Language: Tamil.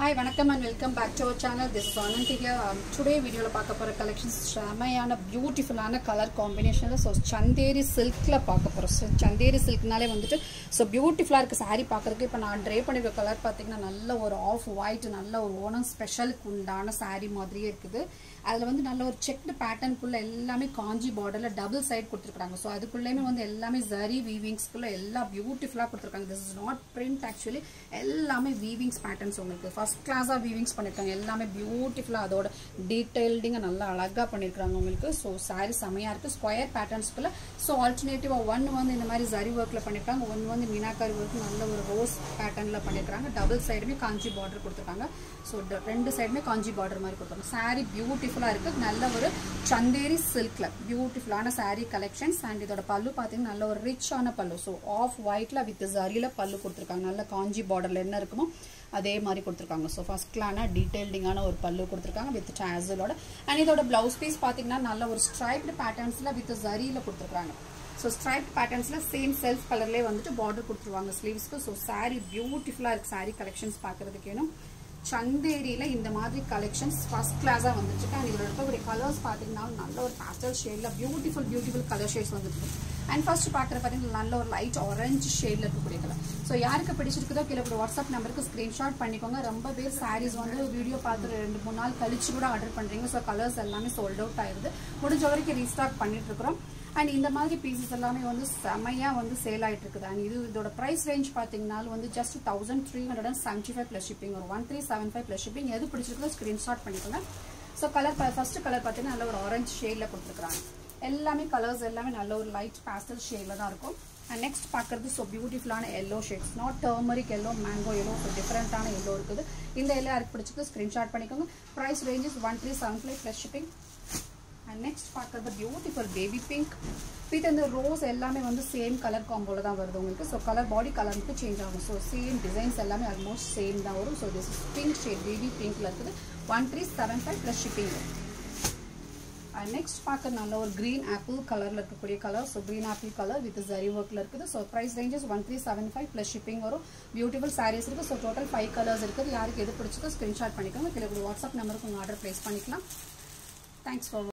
ஹாய் வணக்கம் and welcome back to our channel this is ஆனந்தியா today வீடியோவில் பார்க்க போகிற கலெக்ஷன்ஸ் செமையான பியூட்டிஃபுல்லான கலர் காம்பினேஷனில் ஸோ சந்தேரி சில்கில் பார்க்க போகிறோம் ஸோ சந்தேரி சில்க்னாலே வந்துட்டு ஸோ பியூட்டிஃபுல்லாக இருக்குது saree பார்க்குறதுக்கு இப்போ நான் ட்ரே பண்ணிருக்க கலர் பார்த்தீங்கன்னா நல்ல ஒரு ஆஃப் ஒயிட் நல்ல ஒரு ஓணம் ஸ்பெஷலுக்கு உண்டான saree மாதிரியே இருக்குது. அதில் வந்து நல்ல ஒரு செக்டு பேட்டர்னுக்குள்ளே எல்லாமே காஞ்சி பார்டரில் டபுள் சைட் கொடுத்துருக்காங்க ஸோ அதுக்குள்ளேயுமே வந்து எல்லாமே ஜரி வீவிங்ஸ்க்குள்ளே எல்லாம் பியூட்டிஃபுல்லாக கொடுத்துருக்காங்க. This is not print actually எல்லாமே வீவிங்ஸ் பேட்டர்ன்ஸ் உங்களுக்கு. ஃபஸ்ட் கிளாஸாக வீவிங்ஸ் பண்ணியிருக்காங்க எல்லாமே பியூட்டிஃபுல்லாக அதோட டீட்டெயில்டிங்காக நல்லா அழகாக பண்ணியிருக்காங்க உங்களுக்கு. ஸோ சாரி செமையாக இருக்குது ஸ்கொயர் பேட்டர்ன்ஸ்க்குள்ள ஸோ ஆல்டர்னேட்டிவாக ஒன் வந்து இந்த மாதிரி ஜரி ஒர்க்கில் பண்ணியிருக்காங்க ஒன்று வந்து மீனாக்காரி ஒர்க் நல்ல ஒரு ரோஸ் பேட்டர்னில் பண்ணியிருக்காங்க டபுள் சைடுமே காஞ்சி பார்டர் கொடுத்துருக்காங்க. ஸோ ரெண்டு சைடுமே காஞ்சி பார்டர் மாதிரி கொடுத்துருக்காங்க. சாரி பியூட்டிஃபுல்லாக இருக்குது நல்ல ஒரு சந்தேரி சில்கில் பியூட்டிஃபுல்லான சாரீ கலெக்ஷன்ஸ் அண்ட் இதோட பல்லு பார்த்தீங்கன்னா நல்ல ஒரு ரிச்சான பல்லு. ஸோ ஆஃப் ஒயிட்டில் வித் ஜரியில் பல்லு கொடுத்துருக்காங்க. நல்ல காஞ்சி பார்டரில் என்ன இருக்குமோ அதே மாதிரி கொடுத்துருக்காங்க. ஸோ ஃபஸ்ட்லான டீட்டெயில்டிங்கான ஒரு பல்லு கொடுத்துருக்காங்க வித் டேசலோட அண்ட் இதோட ப்ளவுஸ் பீஸ் பார்த்தீங்கன்னா நல்ல ஒரு ஸ்ட்ரைப்டு பேட்டர்ன்ஸில் வித் ஜரியில் கொடுத்துருக்காங்க. ஸோ ஸ்ட்ரைப் பேட்டர்ன்ஸில் சேம் செல்ஃப் கலர்லேயே வந்துட்டு பார்டர் கொடுத்துருவாங்க ஸ்லீவ்ஸ்க்கு ஸோ சாரீ பியூட்டிஃபுல்லாக இருக்குது சாரீ கலெக்ஷன்ஸ் பார்க்குறதுக்கு வேணும். சந்தேரியில் இந்த மாதிரி கலெக்ஷன்ஸ் ஃபஸ்ட் கிளாஸாக வந்துட்டு அண்ட் இதில் இருக்கக்கூடிய கலர்ஸ் பார்த்தீங்கன்னா நல்ல ஒரு பேஸ்டல் ஷேடில் பியூட்டிஃபுல் பியூட்டிஃபுல் கலர் ஷேட்ஸ் வந்துருக்கு அண்ட் ஃபர்ஸ்ட் பார்க்குற பார்த்தீங்கன்னா நல்ல ஒரு லைட் ஆரஞ்சு ஷேடில் இருக்கக்கூடிய கலர் ஸோ யாருக்கு பிடிச்சிருக்குதோ கீழே ஒரு வாட்ஸ்அப் நம்பருக்கு ஸ்க்ரீன்ஷாட் பண்ணிக்கோங்க. ரொம்ப பேர் சாரீஸ் வந்து வீடியோ பார்த்து ரெண்டு மூணு நாள் கழிச்சு கூட ஆர்டர் பண்ணுறீங்க ஸோ கலர்ஸ் எல்லாமே சோல்ட் அவுட் ஆயிருது. முடிஞ்ச வரைக்கும் ரீஸ்டாக் பண்ணிட்டு இருக்கிறோம். அண்ட் இந்த மாதிரி பீசஸ் எல்லாமே வந்து செமையாக வந்து சேல் ஆகிட்டு இருக்குது. அண்ட் இது இதோட ப்ரைஸ் ரேஞ்ச் பார்த்தீங்கன்னா வந்து just thousand three hundred and seventy five plus shipping ஒரு one three seven five plus shipping எது பிடிச்சிருக்கோ ஸ்க்ரீன்ஷாட் பண்ணிக்கோங்க. ஸோ கலர் ஃபர்ஸ்ட் கலர் பார்த்தீங்கன்னா நல்ல ஒரு ஆரஞ்சு ஷேடில் கொடுத்துருக்காங்க எல்லாமே கலர்ஸ் எல்லாமே நல்ல ஒரு லைட் பேஸ்டல் ஷேடில் தான் இருக்கும். அண்ட் நெக்ஸ்ட் பார்க்குறது ஸோ பியூட்டிஃபுல்லான yellow shades not turmeric yellow mango yellow so டிஃப்ரெண்ட்டான எல்லோ இருக்குது. இந்த எல்லோ யாருக்கு பிடிச்சிருக்கு ஸ்க்ரீன்ஷாட் பண்ணிக்கோங்க. Price ranges one three seven five plus shipping and next பார்க்குறது பியூட்டிஃபுல் பேபி பிங்க் வித் இந்த ரோஸ் எல்லாமே வந்து சேம் கலர் காம்போல தான் வருது உங்களுக்கு. ஸோ கலர் பாடி கலர் மட்டும் சேஞ்ச் ஆகும். ஸோ சேம் டிசைன்ஸ் எல்லாமே ஆல்மோஸ்ட் சேம் தான் வரும். So this pink shade baby பிங்க்ல இருக்குது. One three seven five plus shipping Uh, next பார்க்க நல்ல ஒரு க்ரீன் ஆப்பிள் கலரில் இருக்கக்கூடிய colour so green apple colour with zari ஒர்க்கில் இருக்குது. So price ranges one three seven five plus shipping வரும். பியூட்டிஃபுல் சாரீஸ் இருக்குது ஸோ டோட்டல் ஃபைவ் கலர்ஸ் இருக்குது. யாருக்கு எது பிடிச்சதோ ஸ்க்ரீன்ஷாட் பண்ணிக்கோங்க. கீழே வாட்ஸ்அப் நம்பருக்கு உங்கள் ஆர்டர் ப்ளேஸ் பண்ணிக்கலாம். Thanks for